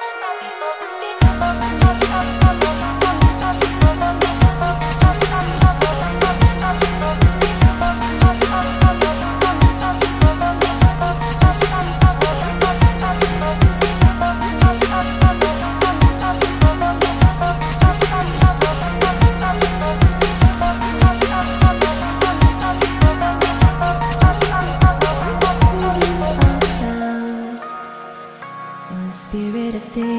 Smoking, smoking, smoking. spirit of things.